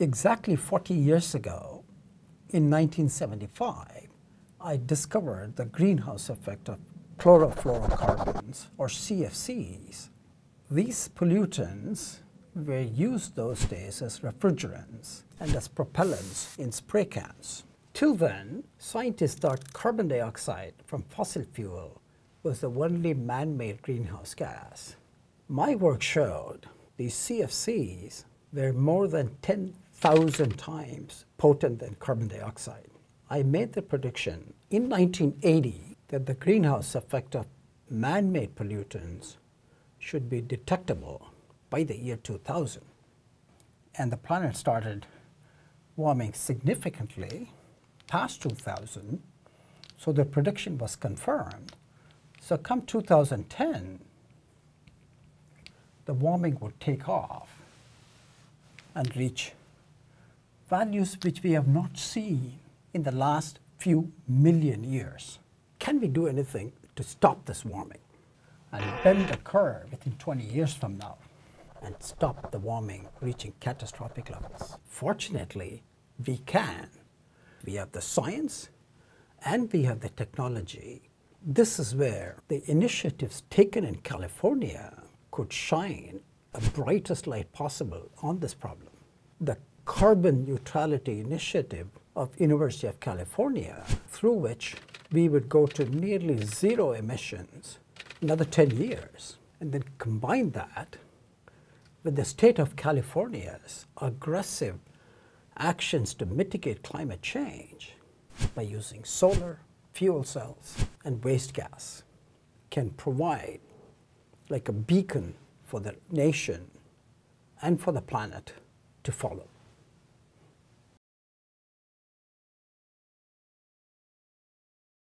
Exactly 40 years ago, in 1975, I discovered the greenhouse effect of chlorofluorocarbons, or CFCs. These pollutants were used those days as refrigerants and as propellants in spray cans. Till then, scientists thought carbon dioxide from fossil fuel was the only man-made greenhouse gas. My work showed these CFCs were more than 10,000 times potent than carbon dioxide. I made the prediction in 1980 that the greenhouse effect of man-made pollutants should be detectable by the year 2000. And the planet started warming significantly past 2000, so the prediction was confirmed. So come 2010, the warming would take off and reach values which we have not seen in the last few million years. Can we do anything to stop this warming and bend the curve within 20 years from now and stop the warming reaching catastrophic levels? Fortunately, we can. We have the science and we have the technology. This is where the initiatives taken in California could shine a brightest light possible on this problem. The carbon neutrality initiative of University of California, through which we would go to nearly zero emissions another 10 years, and then combine that with the state of California's aggressive actions to mitigate climate change by using solar, fuel cells, and waste gas can provide like a beacon for the nation and for the planet to follow.